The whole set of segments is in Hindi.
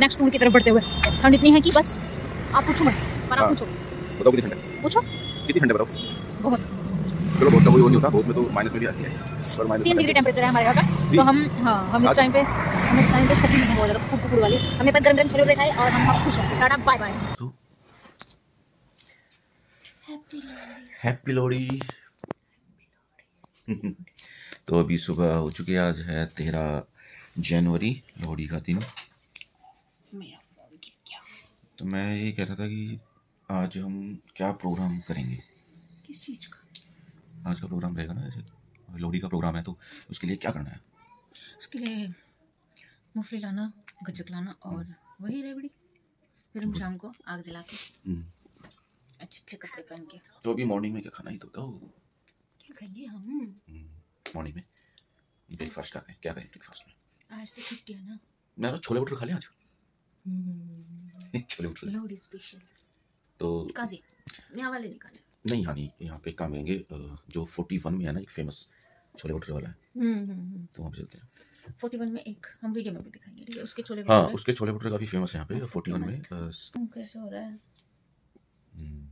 नेक्स्ट टूर की तरफ़ बढ़ते हुए। ठंड इतनी है कि बस आप पूछो मत पर आप हाँ। पूछो। बताओ कितनी ठंड है? पूछो। कितनी ठंड है बर्फ़ बहुत। चलो बहुत कोई वो नहीं होता बहुत में तो माइनस में भी आती है। और माइनस तीन डिग्री टेम्परेचर है। हमारे यहाँ का। तो हम हाँ हम इस टाइम पे हम इस टाइम पे सभी नहीं बहुत ज़्यादा कुकुर वाली। हमने पर गरम गरम छोले खाए और हम अब खुश हैं। टाटा बाय बाय तो हैप्पी लोहड़ी तो अभी सुबह हो चुकी है आज है तेरह जनवरी लोहड़ी का दिन। मेरा फ़ोन गिर गया। तो मैं ये कह रहा था कि आज हम क्या प्रोग्राम करेंगे? किस चीज़ का? आज का प्रोग्राम रहेगा ना जैसे लोहड़ी का प्रोग्राम है तो उसके लिए क्या करना है? उसके लिए मूंगफली लाना गज्जक लाना और वही रेवड़ी। फिर हम शाम को आग जला के हम्म, अच्छे अच्छे कपड़े पहन के। तो अभी मॉर्निंग में क्या खाना ही तो बताओ क्या खाएँगे हम? मॉर्निंग में? ब्रेकफास्ट क्या करें क्या करें ब्रेकफास्ट में? आज तो छुट्टी है ना। मैं तो छोले भटूरे खा लिया आज। हम्म, स्पेशल तो कहाँ से यहाँ वाले निकाले। नहीं हाँ नहीं यहाँ पे काम करेंगे जो फोर्टी वन में है ना एक फ़ेमस छोले भटूरे वाला है। तो वहाँ पे चलते हैं। फोर्टी वन में एक हम वीडियो में भी दिखाएँगे ठीक है? उसके छोले हाँ उसके छोले भटूरे काफ़ी फ़ेमस है यहाँ पे फोर्टी वन में कैसे हो रहा है? हम्म,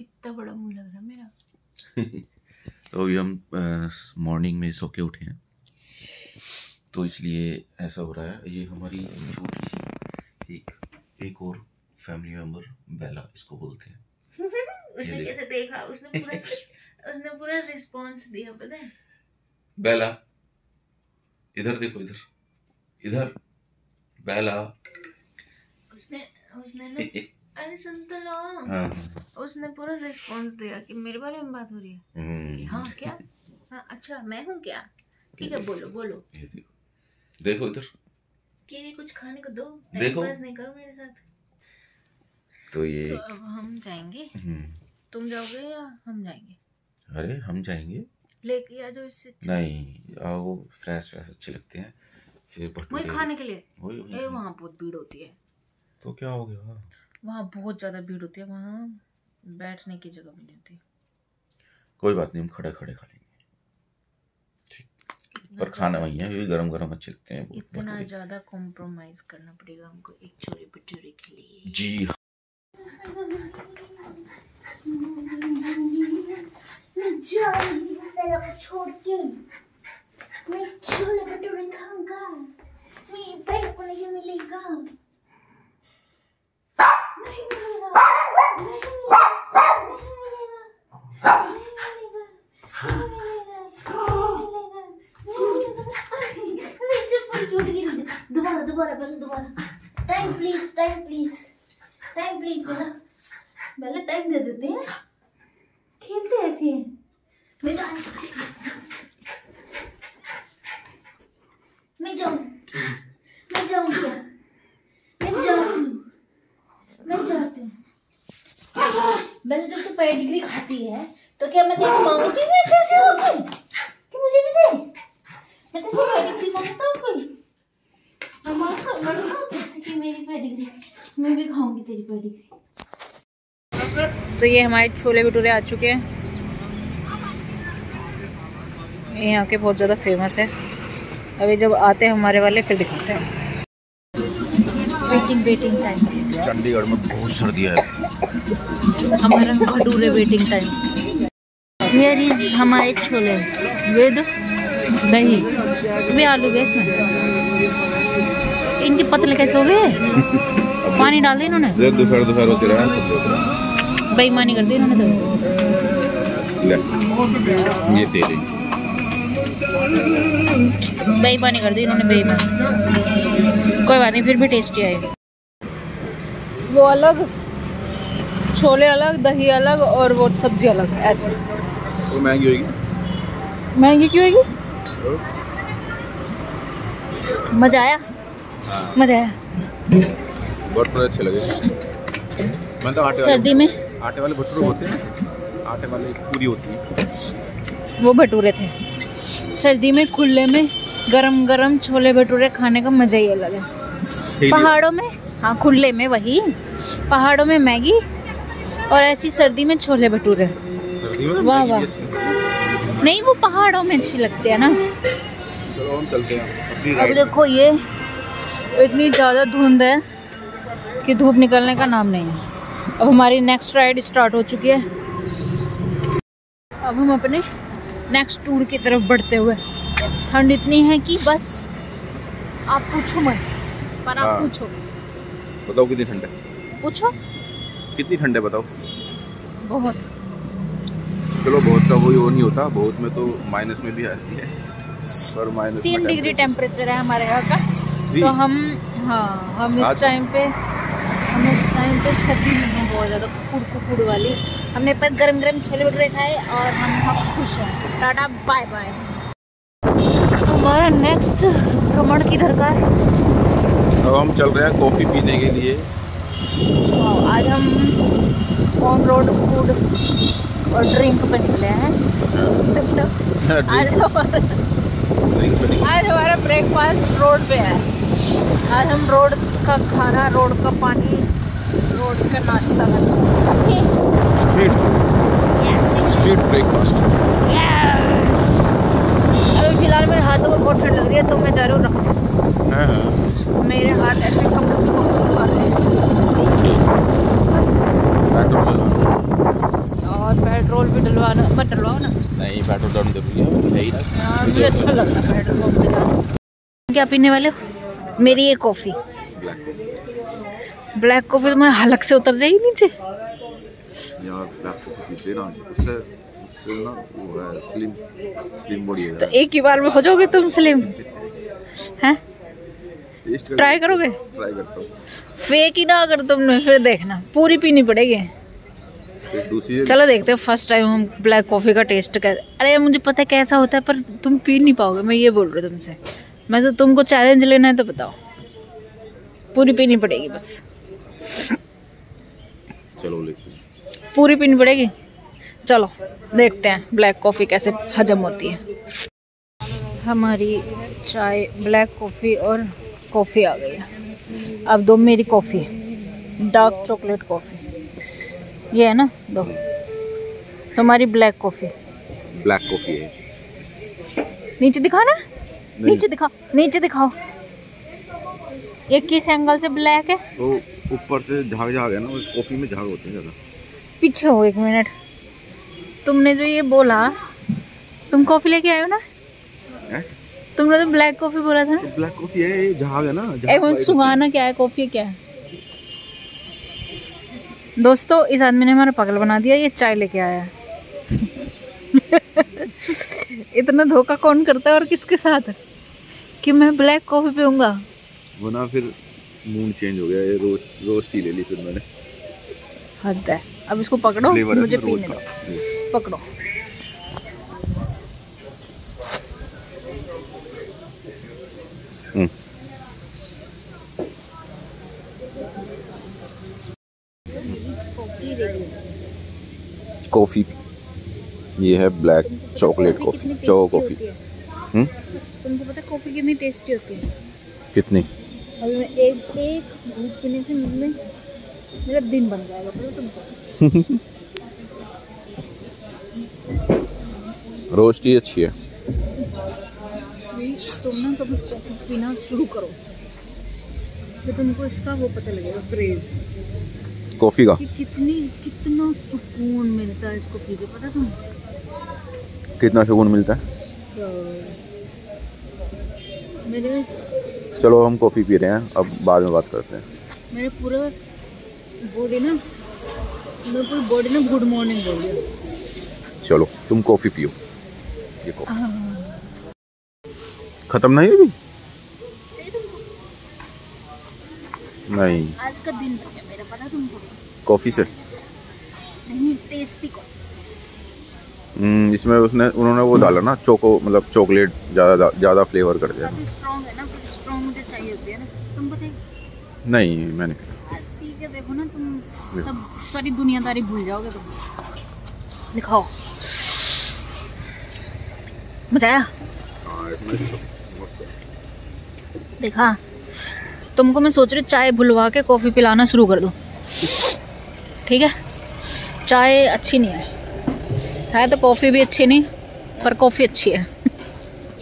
इतना बड़ा मुँह लग रहा है मेरा। तो हम मॉर्निंग में सो के उठे हैं। तो इसलिए ऐसा हो रहा है ये हमारी छोटी एक एक और फैमिली मेंबर बेला इसको बोलते हैं। उसने कैसे देखा? उसने पूरा उसने पूरा रिस्पांस दिया पता है? बेला इधर देखो इधर। इधर बेला उसने उसने ना अरे सुन तो लो। हाँ। उसने पूरा रिस्पांस दिया कि मेरे बारे में बात हो रही है। कि हम्म, हाँ क्या? हाँ अच्छा मैं हूँ क्या? ठीक है बोलो बोलो। देखो। देखो इधर। कि ये कुछ खाने को दो। देखो। नहीं करो मेरे साथ। तो ये तो अब हम जाएँगे? हम्म, तुम जाओगे या हम जाएँगे? अरे हम जाएँगे। लेके आ जाओ इससे अच्छा। नहीं आ, वो फ्रेश फ्रेश अच्छे लगते हैं। फिर वही खाने के लिए। वही वही ए वहाँ बहुत भीड़ होती है। तो क्या हो गया? वहाँ बहुत ज़्यादा भीड़ होती है। वहाँ बैठने की जगह भी नहीं होती। कोई बात नहीं हम खड़े खड़े खा लेंगे। पर खाना वही है ये गरम गरम अच्छे लगते हैं इतना ज़्यादा कॉम्प्रोमाइज करना पड़ेगा हमको एक छोले भटूरे के लिए जी हाँ। छोड़ के मैं छोले भटूरे खाऊँगा मेरे बेला को नहीं मिलेगा नहीं मिलेगा नहीं मिलेगा नहीं मिलेगा नहीं मिलेगा नहीं मिलेगा मैं चप्पल टूट गई दोबारा बेला दोबारा। Time please time please time please Bela. Bela time दे देते हैं। खेलते ऐसे। हैं मैं जाऊँ। मैं जाऊँ। मैं जाऊँ क्या? मैं जाती मैं जाती हूँ। मैंने जब तू पेडिग्री खाती है तो क्या मैं तेरे मांगती ऐसे ऐसे कि मुझे भी दे। मैं तेरे पेडिग्री माँगता हूँ कोई? मैं मैं भी खाऊँगी तेरी पेडिग्री तो ये हमारे छोले भटूरे आ चुके हैं। ये यहाँ के बहुत ज़्यादा फ़ेमस है। अभी जब आते हैं हमारे वाले फिर दिखाते हैं। वेटिंग वेटिंग टाइम चंडीगढ़ में बहुत सर्दी है। हमारा bhature waiting time here is हमारे छोले। विद दही। भी आलू है इसमें इनके पतले कैसे हो गए। पानी डाल दिया इन्होंने। दोपहर दोपहर होते रहा बेईमानी कर दी इन्होंने तो। ले ये है बेईमानी कर दी इन्होंने बेईमानी। कोई बात नहीं फिर भी टेस्टी आए वो अलग छोले अलग दही अलग और वो सब्ज़ी अलग ऐसे। वो महँगी होगी महँगी क्यों होगी मज़ा आया? मज़ा आया। बहुत थोड़े अच्छे लगे। मैं तो आटे सर्दी में? आटे वाले भटूरे होते हैं आटे वाले पूरी होती है। वो भटूरे थे। सर्दी में खुले में गरम गरम छोले भटूरे खाने का मज़ा ही अलग है। पहाड़ों में? हाँ खुले में वही। पहाड़ों में मैगी और ऐसी सर्दी में छोले भटूरे। वाह, वाह। भी अच्छी लगती है। नहीं वो पहाड़ों में अच्छी लगती है ना। चलो हम चलते हैं। अब देखो ये इतनी ज़्यादा धुंध है कि धूप निकलने का नाम नहीं है। अब हमारी नेक्स्ट राइड स्टार्ट हो चुकी है। अब हम अपने नेक्स्ट टूर की तरफ़ बढ़ते हुए। ठंड इतनी है कि बस आप पूछो मत पर आप हाँ। पूछो। बताओ कितनी ठंड है? पूछो। कितनी ठंड है बताओ। बहुत। चलो बहुत का वही वो नहीं होता बहुत में तो माइनस में भी आती है और माइनस तीन डिग्री टेम्परेचर है हमारे यहाँ का। तो हम हाँ हम इस टाइम पे हम इस टाइम पे सर्दी में हैं बहुत ज़्यादा कुड़ कुकुड़ वाली। हमने पर गरम गरम छोले भटूरे खाए और हम हम खुश हैं। टाटा बाय बाय हमारा नेक्स्ट भ्रमण किधर का है? अब हम चल रहे हैं कॉफ़ी पीने के लिए। आज हम ऑन रोड फ़ूड और ड्रिंक पे निकले हैं। मतलब आज हमारा। आज हमारा ब्रेकफास्ट रोड पे है। आज हम रोड का खाना रोड का पानी रोड का नाश्ता करते हैं। स्ट्रीट फ़ूड स्ट्रीट ब्रेकफास्ट अभी फ़िलहाल मेरे हाथों में बहुत ठंड लग रही है तो मैं जा रही हूँ। हाँ मेरे हाथ ऐसे कपड़े कर रहे हैं। पेट्रोल और पेट्रोल भी डलवाना मत डलवाओ ना। नहीं पेट्रोल डाउन ज़रूरी है है ना यार मुझे अच्छा लग रहा है पेट्रोल पंप पे जाना क्या पीने वाले हो? मेरी ये कॉफ़ी। ब्लैक कॉफ़ी कॉफ़ी तुम्हारे हलक से उतर जाएगी नीचे। यार ब्लैक कॉफ़ी पीते ना उससे उससे ना वो है स्लिम स्लिम बॉडी है तो एक ही बार में हो जाओगे तुम स्लिम हैं? ट्राई करोगे? ट्राई करता हूँ। फेक ही ना अगर तुमने फिर देखना। पूरी पीनी पड़ेगी। चलो देखते हैं फ़र्स्ट टाइम हम ब्लैक कॉफ़ी का टेस्ट कर अरे मुझे पता है कैसा होता है पर तुम पी नहीं पाओगे मैं ये बोल रही हूँ तुमसे। मैं तो तुमको चैलेंज लेना है तो बताओ। पूरी पीनी पड़ेगी बस। चलो लेते हैं। पूरी पीनी पड़ेगी? चलो देखते हैं ब्लैक कॉफ़ी कैसे हजम होती है। हमारी चाय ब्लैक कॉफ़ी और कॉफ़ी आ गई है। अब दो मेरी कॉफ़ी डार्क चॉकलेट कॉफ़ी ये है ना दो। हमारी ब्लैक कॉफ़ी ब्लैक कॉफ़ी है। नीचे दिखाना? नहीं। नीचे दिखाओ नीचे दिखाओ। ये किस एंगल से ब्लैक है? तो ऊपर से झाग झाग है ना उस कॉफ़ी में झाग होते हैं ज़्यादा। पीछे हो एक मिनट तुमने जो ये बोला तुम कॉफ़ी लेके आए हो ना? हैं? तुमने तो ब्लैक कॉफ़ी बोला था ना? तो ब्लैक कॉफ़ी है ये झाग है ना मिनट सुहाना क्या है? कॉफ़ी क्या है? दोस्तों इस आदमी ने हमारा पागल बना दिया ये चाय लेके आया है। इतना धोखा कौन करता है और किसके साथ? कि मैं ब्लैक कॉफ़ी पीऊँगा। वो ना फिर मूड चेंज हो गया ये रोस्ट रोस्ट ही ले ली फिर मैंने। हद है। अब इसको पकड़ो मुझे पीने दो। पकड़ो। हम्म। कॉफ़ी ये है ब्लैक चॉकलेट कॉफ़ी चो कॉफ़ी तुमको पता कॉफ़ी कितनी टेस्टी होती है? कितनी? अभी मैं एक एक घूट पीने से मुझे मेरा दिन बन जाएगा पता तुमको? रोस्ट ही अच्छी है। तुम ना कभी कॉफ़ी पीना शुरू करो। तो तुमको इसका वो पता लगेगा क्रेज कॉफ़ी का? कि कितनी कितना सुकून मिलता है इसको पी के पता तुम कितना सुकून मिलता है? तो चलो हम कॉफ़ी पी रहे हैं अब बाद में बात करते हैं। मेरे पूरा बॉडी ना मेरे पूरी बॉडी ना गुड मॉर्निंग बोल चलो तुम कॉफ़ी पियो। ये कॉफ़ी। हाँ। ख़त्म नहीं हुई? चाहिए नहीं। आज का दिन मेरा पता तुमको? कॉफ़ी से? नहीं टेस्टी कॉफ़ी इसमें उसने उन्होंने वो डाला ना चोको मतलब चॉकलेट ज़्यादा ज़्यादा फ्लेवर कर दिया। है है नहीं मैंने देखो ना तुम सब सारी दुनियादारी भूल जाओगे तुम। दिखाओ। मज़ा आया? देखा? तुमको मैं सोच रही चाय भुलवा के कॉफ़ी पिलाना शुरू कर दूँ। ठीक है? चाय अच्छी नहीं है। है तो कॉफ़ी भी अच्छी नहीं पर कॉफ़ी अच्छी है।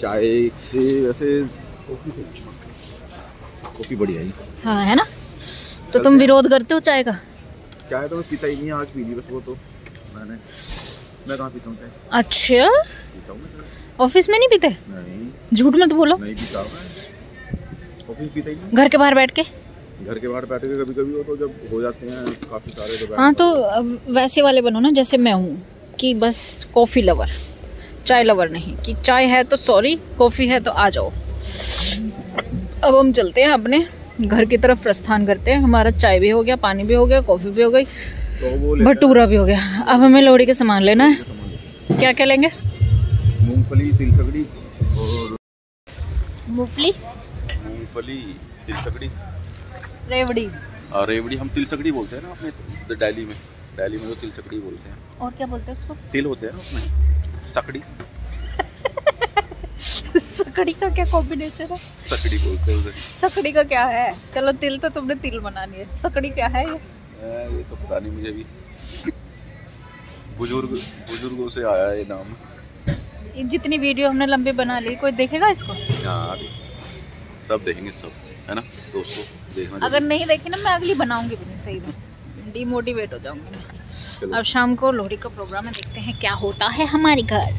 चाय से वैसे कॉफ़ी बढ़िया है। हाँ है ना? तो तुम विरोध करते हो चाय का? चाय तो मैं पीता ही नहीं आज पी ली बस वो तो। मैंने मैं कहाँ पीता हूँ चाय? अच्छा। ऑफ़िस में नहीं पीते? नहीं। झूठ मत बोलो। नहीं पीता कॉफ़ी पीता ही नहीं। घर के बाहर बैठ के? घर के बाहर बैठ के कभी कभी वो तो जब हो जाते हैं काफ़ी सारे तो हाँ तो वैसे वाले बनो ना जैसे मैं हूँ। कि बस कॉफ़ी लवर चाय लवर नहीं कि चाय है तो सॉरी कॉफ़ी है तो आ जाओ। अब हम चलते हैं अपने घर की तरफ़ प्रस्थान करते हैं। हमारा चाय भी हो गया पानी भी हो गया कॉफ़ी भी हो गई तो भटूरा भी हो गया। अब हमें लोहड़ी का सामान लेना है। क्या क्या लेंगे? मूंगफली तिल सगड़ी और मूंगफली? मूंगफली तिल रेवड़ी। और रेवड़ी हम तिल बोलते हैं ना अपने दिल्ली में। दिल्ली में तो तिल सगड़ी बोलते हैं। और क्या बोलते हैं उसको? तिल होते हैं उसमें। सकड़ी सकड़ी का क्या कॉम्बिनेशन है? सकड़ी बोलते हैं सकड़ी का क्या है? चलो तिल तो तुमने तिल बनानी है सकड़ी क्या है ये? ये तो पता नहीं मुझे भी बुज़ुर्ग बुज़ुर्गों से आया ये नाम। जितनी वीडियो हमने लंबी बना ली कोई देखेगा इसको? हाँ सब देखेंगे सब। है ना? दोस्तों देखना अगर नहीं देखी ना मैं अगली बनाऊँगी भी नहीं सही में। डिमोटिवेट हो जाऊँगी। अब शाम को लोहड़ी का प्रोग्राम है देखते हैं क्या होता है हमारे घर।